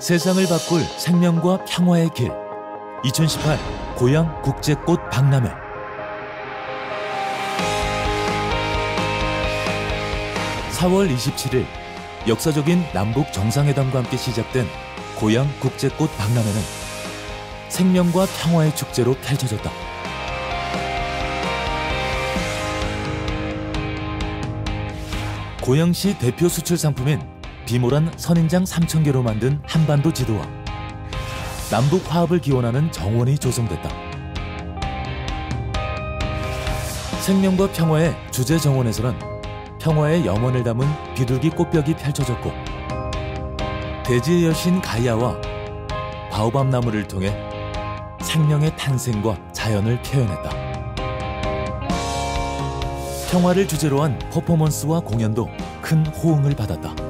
세상을 바꿀 생명과 평화의 길 2018 고향 국제꽃 박람회 (4월 27일) 역사적인 남북 정상회담과 함께 시작된 고향 국제꽃 박람회는 생명과 평화의 축제로 펼쳐졌다. 고양시 대표 수출 상품인 비모란 선인장 3,000개로 만든 한반도 지도와 남북 화합을 기원하는 정원이 조성됐다. 생명과 평화의 주제 정원에서는 평화의 염원을 담은 비둘기 꽃벽이 펼쳐졌고 대지의 여신 가이아와 바오밤 나무를 통해 생명의 탄생과 자연을 표현했다. 평화를 주제로 한 퍼포먼스와 공연도 큰 호응을 받았다.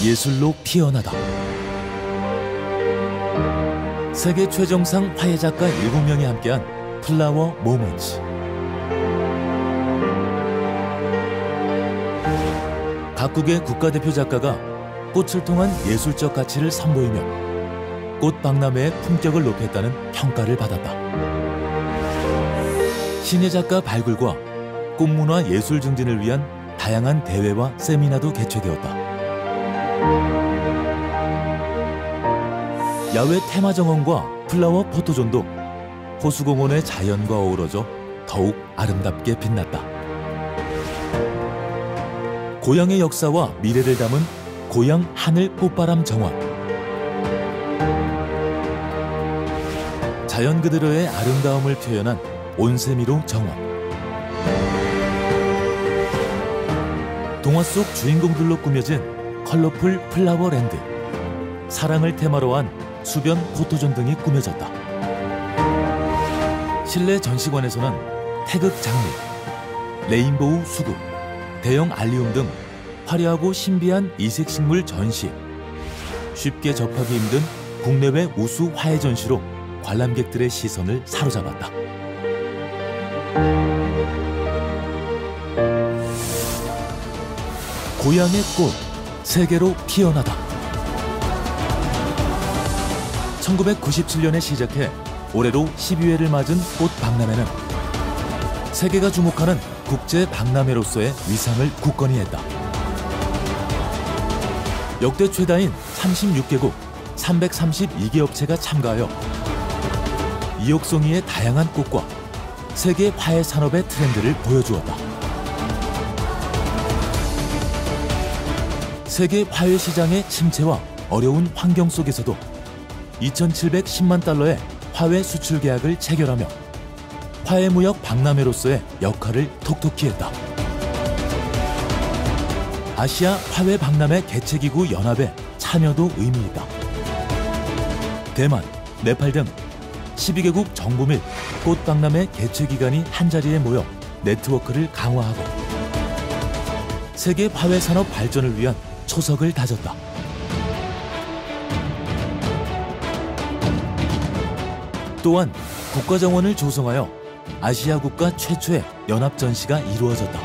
예술로 피어나다. 세계 최정상 화해 작가 7명이 함께한 플라워 모먼츠. 각국의 국가대표 작가가 꽃을 통한 예술적 가치를 선보이며 꽃 박람회의 품격을 높였다는 평가를 받았다. 신예 작가 발굴과 꽃문화 예술 증진을 위한 다양한 대회와 세미나도 개최되었다. 야외 테마 정원과 플라워 포토존도 호수공원의 자연과 어우러져 더욱 아름답게 빛났다. 고향의 역사와 미래를 담은 고향 하늘 꽃바람 정원. 자연 그대로의 아름다움을 표현한 온세미로 정원. 동화 속 주인공들로 꾸며진 컬러풀 플라워랜드. 사랑을 테마로 한 수변 포토존 등이 꾸며졌다. 실내 전시관에서는 태극 장미, 레인보우 수국, 대형 알리움 등 화려하고 신비한 이색 식물 전시, 쉽게 접하기 힘든 국내외 우수 화해 전시로 관람객들의 시선을 사로잡았다. 고향의 꽃, 세계로 피어나다. 1997년에 시작해 올해로 12회를 맞은 꽃 박람회는 세계가 주목하는 국제 박람회로서의 위상을 굳건히 했다. 역대 최다인 36개국 332개 업체가 참가하여 이옥송이의 다양한 꽃과 세계 화해 산업의 트렌드를 보여주었다. 세계 화해 시장의 침체와 어려운 환경 속에서도 2,710만 달러의 화훼 수출 계약을 체결하며 화해 무역 박람회로서의 역할을 톡톡히 했다. 아시아 화훼 박람회 개최기구 연합의 참여도 의미 있다. 대만, 네팔 등 12개국 정부 및 꽃박람회 개최 기관이 한자리에 모여 네트워크를 강화하고 세계 화훼 산업 발전을 위한 초석을 다졌다. 또한 국가정원을 조성하여 아시아 국가 최초의 연합 전시가 이루어졌다.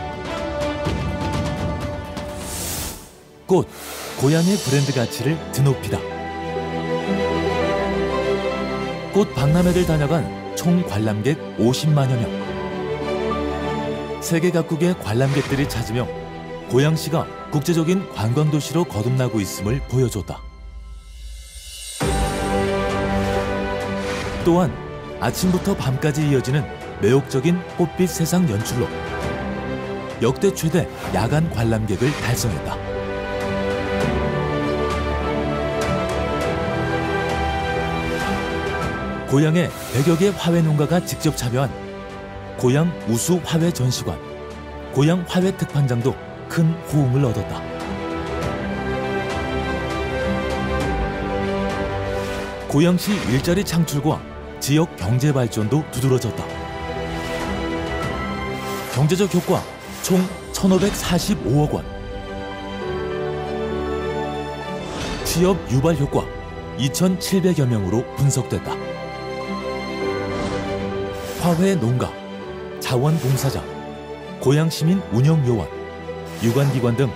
꽃, 고향의 브랜드 가치를 드높이다. 꽃 박람회를 다녀간 총 관람객 50만여 명. 세계 각국의 관람객들이 찾으며 고양시가 국제적인 관광도시로 거듭나고 있음을 보여줬다. 또한 아침부터 밤까지 이어지는 매혹적인 꽃빛 세상 연출로 역대 최대 야간 관람객을 달성했다. 고향의 100여 개 화훼 농가가 직접 참여한 고향 우수 화훼 전시관, 고향 화훼 특판장도 큰 호응을 얻었다. 고양시 일자리 창출과 지역 경제 발전도 두드러졌다. 경제적 효과 총 1,545억 원. 취업 유발 효과 2,700여 명으로 분석됐다. 화훼 농가, 자원봉사자, 고양시민 운영 요원, 유관기관 등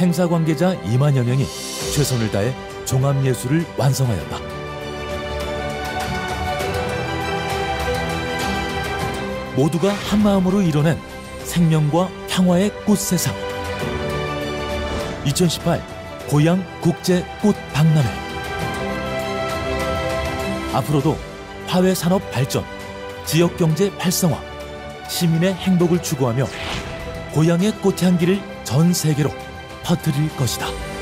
행사 관계자 2만여 명이 최선을 다해 종합예술을 완성하였다. 모두가 한마음으로 이뤄낸 생명과 평화의 꽃세상. 2018 고향 국제 꽃 박람회. 앞으로도 화훼 산업 발전, 지역 경제 활성화, 시민의 행복을 추구하며 고향의 꽃향기를 전 세계로 퍼뜨릴 것이다.